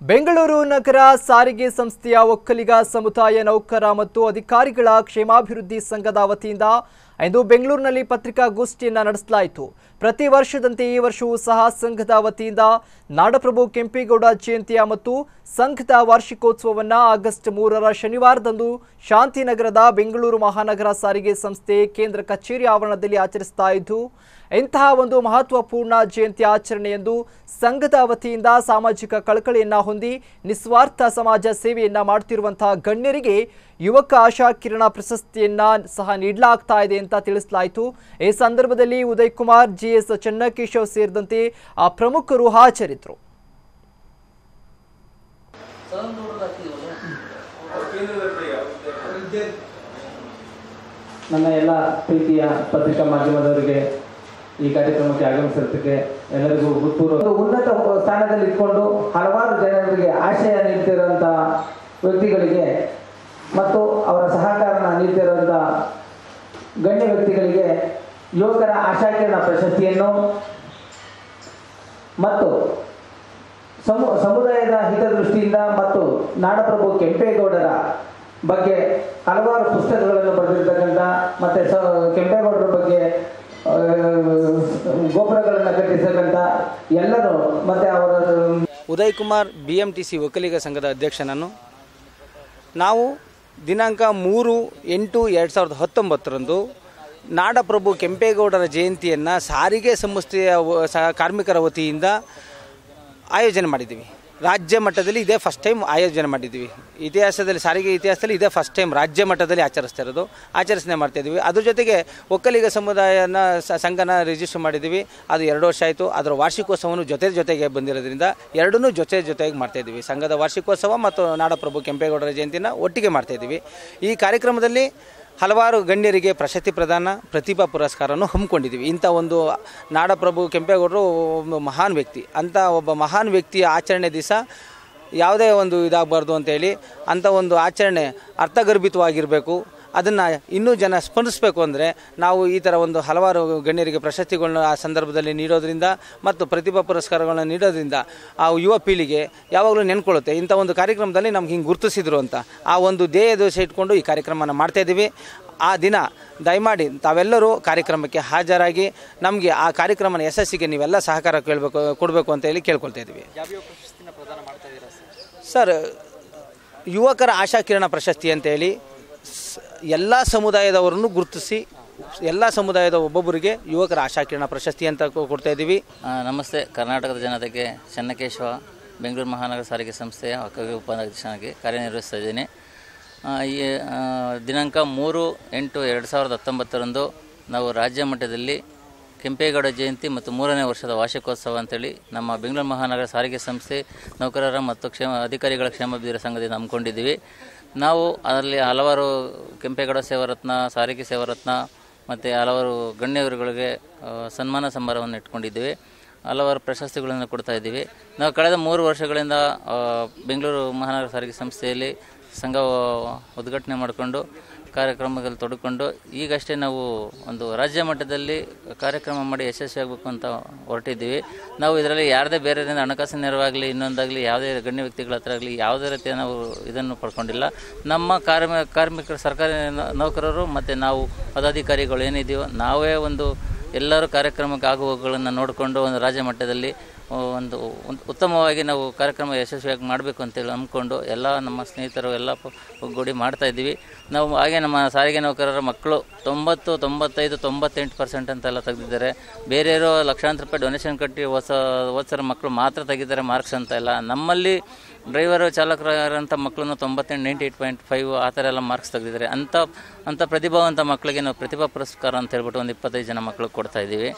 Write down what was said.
ಬೆಂಗಳೂರು ನಗರ ಸಾರಿಗೆ ಸಂಸ್ಥೆಯ ಒಕ್ಕಲಿಗ ಸಮುದಾಯ ನೌಕರ ಮತ್ತು ಅಧಿಕಾರಿಗಳ ಕ್ಷೇಮಾಭಿವೃದ್ಧಿ ಸಂಘದ ವತಿಯಿಂದ ಇಂದು ಬೆಂಗಳೂರಿನಲ್ಲಿ ಪತ್ರಿಕಾಗೋಷ್ಠಿಯನ್ನು ನಡೆಸಲಾಯಿತು. ಪ್ರತಿ ವರ್ಷದಂತೆ ಈ ವರ್ಷವೂ ಸಹ ಸಂಘದ ವತಿಯಿಂದ ನಾಡಪ್ರಭು ಕೆಂಪೇಗೌಡ ಜಯಂತಿಯ ಮತ್ತು ಸಂಘದ ವಾರ್ಷಿಕೋತ್ಸವವನ್ನು ಆಗಸ್ಟ್ ಮೂರರ ಶನಿವಾರದಂದು ಶಾಂತಿನಗರದ ಬೆಂಗಳೂರು ಮಹಾನಗರ ಸಾರಿಗೆ ಸಂಸ್ಥೆ ಕೇಂದ್ರ ಕಚೇರಿ ಆವರಣದಲ್ಲಿ ಆಚರಿಸ್ತಾ ಇದ್ದು, ಇಂತಹ ಒಂದು ಮಹತ್ವಪೂರ್ಣ ಜಯಂತಿ ಆಚರಣೆಯೆಂದು ಸಂಘದ ವತಿಯಿಂದ ಸಾಮಾಜಿಕ ಕಳಕಳಿಯನ್ನು ಹೊಂದಿ ನಿಸ್ವಾರ್ಥ ಸಮಾಜ ಸೇವೆಯನ್ನು ಮಾಡುತ್ತಿರುವಂತಹ ಗಣ್ಯರಿಗೆ ಯುವಕ ಆಶಾ ಕಿರಣ ಪ್ರಶಸ್ತಿಯನ್ನ ಸಹ ನೀಡಲಾಗ್ತಾ ಇದೆ ಅಂತ ತಿಳಿಸಲಾಯಿತು. ಈ ಸಂದರ್ಭದಲ್ಲಿ ಉದಯ್ ಕುಮಾರ್ ಜಿಎಸ್ ಚನ್ನಕೇಶವ್ ಸೇರಿದಂತೆ ಪ್ರಮುಖರು ಹಾಜರಿದ್ದರು. ನನ್ನ ಎಲ್ಲ ಪ್ರೀತಿಯ ಪತ್ರಿಕಾ ಮಾಧ್ಯಮದವರಿಗೆ ಈ ಕಾರ್ಯಕ್ರಮಕ್ಕೆ ಆಗಮಿಸಿದ್ದಕ್ಕೆ ಎಲ್ಲರಿಗೂ ಒಂದು ಉನ್ನತ ಸ್ಥಾನದಲ್ಲಿ ಇಟ್ಕೊಂಡು ಹಲವಾರು ಜನರಿಗೆ ಆಶಯ ನೀಡ್ತಿರುವಂತಹ ವ್ಯಕ್ತಿಗಳಿಗೆ ಮತ್ತು ಅವರ ಸಹಕಾರನ ನೀಡ್ತಿರುವಂಥ ಗಣ್ಯ ವ್ಯಕ್ತಿಗಳಿಗೆ ಯುವಕರ ಆಶಾಕಿರಣ ಪ್ರಶಸ್ತಿಯನ್ನು ಮತ್ತು ಸಮು, ಸಮುದಾಯದ ಹಿತದೃಷ್ಟಿಯಿಂದ ಮತ್ತು ನಾಡಪ್ರಭು ಕೆಂಪೇಗೌಡರ ಬಗ್ಗೆ ಹಲವಾರು ಪುಸ್ತಕಗಳನ್ನು ಬರೆದಿರ್ತಕ್ಕಂಥ ಮತ್ತು ಸ, ಕೆಂಪೇಗೌಡರ ಬಗ್ಗೆ ಗೋಪುರಗಳನ್ನು ಕಟ್ಟಿರ್ತಕ್ಕಂಥ ಎಲ್ಲರೂ ಮತ್ತು ಅವರ Uday Kumar B M T C Vokkaliga ಸಂಘದ ಅಧ್ಯಕ್ಷನನ್ನು ನಾವು ದಿನಾಂಕ ಮೂರು ಎಂಟು ಎರಡು ಸಾವಿರದ ಹತ್ತೊಂಬತ್ತರಂದು ನಾಡಪ್ರಭು ಕೆಂಪೇಗೌಡರ ಜಯಂತಿಯನ್ನು ಸಾರಿಗೆ ಸಂಸ್ಥೆಯ ಕಾರ್ಮಿಕರ ವತಿಯಿಂದ ಆಯೋಜನೆ ಮಾಡಿದ್ದೀವಿ. ರಾಜ್ಯ ಮಟ್ಟದಲ್ಲಿ ಇದೇ ಫಸ್ಟ್ ಟೈಮ್ ಆಯೋಜನೆ ಮಾಡಿದ್ದೀವಿ. ಇತಿಹಾಸದಲ್ಲಿ, ಸಾರಿಗೆ ಇತಿಹಾಸದಲ್ಲಿ ಇದೇ ಫಸ್ಟ್ ಟೈಮ್ ರಾಜ್ಯ ಮಟ್ಟದಲ್ಲಿ ಆಚರಿಸ್ತಾ ಇರೋದು, ಆಚರಿಸನೆ ಮಾಡ್ತಾ ಇದ್ದೀವಿ. ಅದ್ರ ಜೊತೆಗೆ ಒಕ್ಕಲಿಗ ಸಮುದಾಯನ ಸಂಘನ ರಿಜಿಸ್ಟರ್ ಮಾಡಿದ್ದೀವಿ. ಅದು ಎರಡು ವರ್ಷ ಆಯಿತು. ಅದರ ವಾರ್ಷಿಕೋತ್ಸವನು ಜೊತೆ ಜೊತೆಗೆ ಬಂದಿರೋದ್ರಿಂದ ಎರಡನ್ನೂ ಜೊತೆ ಜೊತೆಗೆ ಮಾಡ್ತಾ ಇದ್ದೀವಿ. ಸಂಘದ ವಾರ್ಷಿಕೋತ್ಸವ ಮತ್ತು ನಾಡಪ್ರಭು ಕೆಂಪೇಗೌಡರ ಜಯಂತಿನ ಒಟ್ಟಿಗೆ ಮಾಡ್ತಾ ಇದ್ದೀವಿ. ಈ ಕಾರ್ಯಕ್ರಮದಲ್ಲಿ ಹಲವಾರು ಗಣ್ಯರಿಗೆ ಪ್ರಶಸ್ತಿ ಪ್ರದಾನ, ಪ್ರತಿಭಾ ಪುರಸ್ಕಾರವನ್ನು ಹಮ್ಮಿಕೊಂಡಿದ್ದೀವಿ. ಇಂಥ ಒಂದು ನಾಡಪ್ರಭು ಕೆಂಪೇಗೌಡರು ಒಂದು ಮಹಾನ್ ವ್ಯಕ್ತಿ. ಅಂಥ ಒಬ್ಬ ಮಹಾನ್ ವ್ಯಕ್ತಿಯ ಆಚರಣೆ ದಿವಸ ಯಾವುದೇ ಒಂದು ಇದಾಗಬಾರ್ದು ಅಂತೇಳಿ ಅಂಥ ಒಂದು ಆಚರಣೆ ಅರ್ಥಗರ್ಭಿತವಾಗಿರಬೇಕು. ಅದನ್ನು ಇನ್ನೂ ಜನ ಸ್ಪಂದಿಸಬೇಕು ಅಂದರೆ ನಾವು ಈ ಥರ ಒಂದು ಹಲವಾರು ಗಣ್ಯರಿಗೆ ಪ್ರಶಸ್ತಿಗಳನ್ನ ಆ ಸಂದರ್ಭದಲ್ಲಿ ನೀಡೋದ್ರಿಂದ ಮತ್ತು ಪ್ರತಿಭಾ ಪುರಸ್ಕಾರಗಳನ್ನ ನೀಡೋದ್ರಿಂದ ಆ ಯುವ ಪೀಳಿಗೆ ಯಾವಾಗಲೂ ನೆನ್ಕೊಳ್ಳುತ್ತೆ ಇಂಥ ಒಂದು ಕಾರ್ಯಕ್ರಮದಲ್ಲಿ ನಮ್ಗೆ ಹಿಂಗೆ ಗುರುತಿಸಿದ್ರು ಅಂತ. ಆ ಒಂದು ಧ್ಯೇಯ ದೋಷ ಇಟ್ಕೊಂಡು ಈ ಕಾರ್ಯಕ್ರಮನ ಮಾಡ್ತಾಯಿದ್ದೀವಿ ಆ ದಿನ ದಯಮಾಡಿ ತಾವೆಲ್ಲರೂ ಕಾರ್ಯಕ್ರಮಕ್ಕೆ ಹಾಜರಾಗಿ ನಮಗೆ ಆ ಕಾರ್ಯಕ್ರಮನ ಯಶಸ್ಸಿಗೆ ನೀವೆಲ್ಲ ಸಹಕಾರ ಕೇಳಬೇಕು, ಕೊಡಬೇಕು ಅಂತ ಹೇಳಿ ಕೇಳ್ಕೊಳ್ತಾ ಇದ್ದೀವಿ ಸರ್, ಯುವಕರ ಆಶಾಕಿರಣ ಪ್ರಶಸ್ತಿ ಅಂತೇಳಿ ಎಲ್ಲ ಸಮುದಾಯದವರನ್ನು ಗುರುತಿಸಿ, ಎಲ್ಲ ಸಮುದಾಯದ ಒಬ್ಬೊಬ್ಬರಿಗೆ ಯುವಕರ ಆಶಾಕಿರಣ, ಪ್ರಶಸ್ತಿ ಅಂತ ಕೊಡ್ತಾ ಇದ್ದೀವಿ. ನಮಸ್ತೆ. ಕರ್ನಾಟಕದ ಜನತೆಗೆ ಚೆನ್ನಕೇಶವ, ಬೆಂಗಳೂರು ಮಹಾನಗರ ಸಾರಿಗೆ ಸಂಸ್ಥೆಯ ಕವಿ ಉಪಾಧ್ಯಕ್ಷನಾಗಿ ಕಾರ್ಯನಿರ್ವಹಿಸ್ತಾ ಇದ್ದೀನಿ ಈ ದಿನಾಂಕ ಮೂರು, ಎಂಟು, ಎರಡು ಸಾವಿರದ ಹತ್ತೊಂಬತ್ತರಂದು ನಾವು ರಾಜ್ಯ ಮಟ್ಟದಲ್ಲಿ ಕೆಂಪೇಗೌಡ ಜಯಂತಿ ಮತ್ತು ಮೂರನೇ ವರ್ಷದ ವಾರ್ಷಿಕೋತ್ಸವ ಅಂತೇಳಿ ನಮ್ಮ ಬೆಂಗಳೂರು ಮಹಾನಗರ ಸಾರಿಗೆ ಸಂಸ್ಥೆ ನೌಕರರ ಮತ್ತು ಕ್ಷೇಮ ಅಧಿಕಾರಿಗಳ ಕ್ಷೇಮಾಭಿವೃದ್ಧಿ ಸಂಘದಿಂದ ಹಮ್ಮಿಕೊಂಡಿದ್ದೀವಿ. ನಾವು ಅದರಲ್ಲಿ ಹಲವಾರು ಕೆಂಪೇಗೌಡ ಸೇವಾರತ್ನ ಸಾರಿಗೆ ಸೇವಾರತ್ನ ಮತ್ತು ಹಲವಾರು ಗಣ್ಯರುಗಳಿಗೆ ಸನ್ಮಾನ ಸಮಾರಂಭವನ್ನು ಇಟ್ಕೊಂಡಿದ್ದೀವಿ ಹಲವಾರು ಪ್ರಶಸ್ತಿಗಳನ್ನು ಕೊಡ್ತಾ ಇದ್ದೀವಿ. ನಾವು ಕಳೆದ ಮೂರು ವರ್ಷಗಳಿಂದ ಬೆಂಗಳೂರು ಮಹಾನಗರ ಸಾರಿಗೆ ಸಂಸ್ಥೆಯಲ್ಲಿ ಸಂಘ ಉದ್ಘಾಟನೆ ಮಾಡಿಕೊಂಡು, ಕಾರ್ಯಕ್ರಮದಲ್ಲಿ ತೊಡಕೊಂಡು, ಈಗಷ್ಟೇ ನಾವು ಒಂದು ರಾಜ್ಯ ಮಟ್ಟದಲ್ಲಿ ಕಾರ್ಯಕ್ರಮ ಮಾಡಿ ಯಶಸ್ವಿಯಾಗಬೇಕು ಅಂತ ಹೊರಟಿದ್ದೀವಿ. ನಾವು ಇದರಲ್ಲಿ ಯಾರದೇ ಬೇರೆಯಿಂದ ಹಣಕಾಸಿನ ನೆರವಾಗಲಿ, ಇನ್ನೊಂದಾಗಲಿ, ಯಾವುದೇ ಗಣ್ಯ ವ್ಯಕ್ತಿಗಳ ಹತ್ರ ಆಗಲಿ, ಯಾವುದೇ ರೀತಿಯ ನಾವು ಇದನ್ನು ಪಡ್ಕೊಂಡಿಲ್ಲ. ನಮ್ಮ ಕಾರ್ಮಿಕ ಕಾರ್ಮಿಕರು, ಸರ್ಕಾರಿ ನೌಕರರು ಮತ್ತು ನಾವು ಪದಾಧಿಕಾರಿಗಳು ಏನಿದೆಯೋ ನಾವೇ ಒಂದು ಎಲ್ಲರೂ ಕಾರ್ಯಕ್ರಮಕ್ಕೆ ಆಗುವಗಳನ್ನು ನೋಡಿಕೊಂಡು ಒಂದು ರಾಜ್ಯ ಮಟ್ಟದಲ್ಲಿ ಒಂದು ಉತ್- ಉತ್ತಮವಾಗಿ ನಾವು ಕಾರ್ಯಕ್ರಮ ಯಶಸ್ವಿಯಾಗಿ ಮಾಡಬೇಕು ಅಂತೇಳಿ ಅಂದ್ಕೊಂಡು ಎಲ್ಲ ನಮ್ಮ ಸ್ನೇಹಿತರು, ಎಲ್ಲ ಒಗ್ಗೂಡಿ ಮಾಡ್ತಾ ಇದ್ದೀವಿ. ನಾವು ಹಾಗೆ ನಮ್ಮ ಸಾರಿಗೆ ನೌಕರರ ಮಕ್ಕಳು ತೊಂಬತ್ತು, ತೊಂಬತ್ತೈದು, ತೊಂಬತ್ತೆಂಟು ಪರ್ಸೆಂಟ್ ಅಂತೆಲ್ಲ ತೆಗೆದಿದ್ದಾರೆ. ಬೇರೆಯವರು ಲಕ್ಷಾಂತರ ರೂಪಾಯಿ ಡೊನೇಷನ್ ಕಟ್ಟಿ ಹೊಸ ಓದ್ಸರ ಮಕ್ಕಳು ಮಾತ್ರ ತೆಗಿದ್ದಾರೆ ಮಾರ್ಕ್ಸ್ ಅಂತ ಇಲ್ಲ ನಮ್ಮಲ್ಲಿ ಡ್ರೈವರು ಚಾಲಕರಂಥ ಮಕ್ಕಳನ್ನು ತೊಂಬತ್ತೆಂಟು ನೈಂಟಿ ಏಯ್ಟ್ ಪಾಯಿಂಟ್ ಫೈವ್ ಆ ಥರ ಎಲ್ಲ ಮಾರ್ಕ್ಸ್ ತೆಗೆದಿದ್ದಾರೆ. ಅಂಥ ಅಂಥ ಪ್ರತಿಭಾವಂತ ಮಕ್ಕಳಿಗೆ ನಾವು ಪ್ರತಿಭಾ ಪುರಸ್ಕಾರ ಅಂತ ಹೇಳ್ಬಿಟ್ಟು ಒಂದು ಇಪ್ಪತ್ತೈದು ಜನ ಮಕ್ಕಳಿಗೆ ಕೊಡ್ತಾ ಇದ್ದೀವಿ.